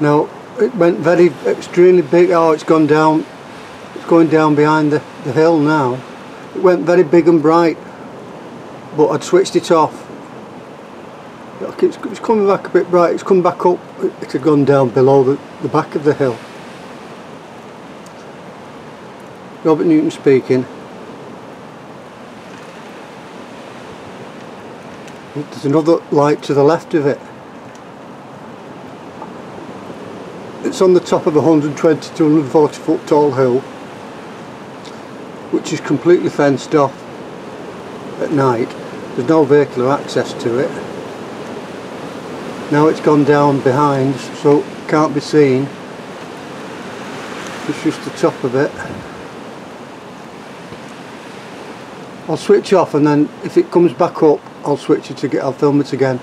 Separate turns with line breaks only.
Now it went very extremely big. Oh, it's gone down. It's going down behind the, the hill now. It went very big and bright, but I'd switched it off. It's, it's coming back a bit bright. It's come back up. It had gone down below the, the back of the hill. Robert Newton speaking. There's another light to the left of it. It's on the top of a 120 to 140 foot tall hill which is completely fenced off at night. There's no vehicular access to it. Now it's gone down behind so can't be seen. It's just the top of it. I'll switch off and then if it comes back up I'll switch it again, I'll film it again.